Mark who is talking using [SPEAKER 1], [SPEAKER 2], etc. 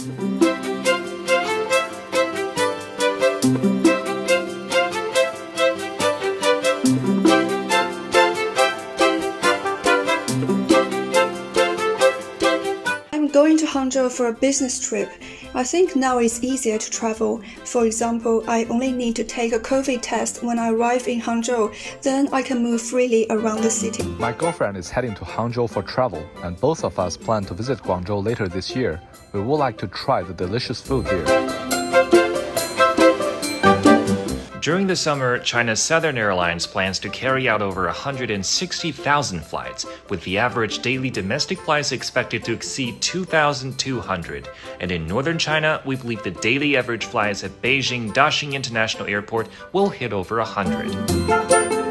[SPEAKER 1] I'm going to Hangzhou for a business trip. I think now it's easier to travel. For example, I only need to take a COVID test when I arrive in Hangzhou, then I can move freely around the city.
[SPEAKER 2] My girlfriend is heading to Hangzhou for travel, and both of us plan to visit Guangzhou later this year. We would like to try the delicious food here.
[SPEAKER 3] During the summer, China's Southern Airlines plans to carry out over 160,000 flights, with the average daily domestic flights expected to exceed 2,200. And in northern China, we believe the daily average flights at Beijing Daxing International Airport will hit over 100.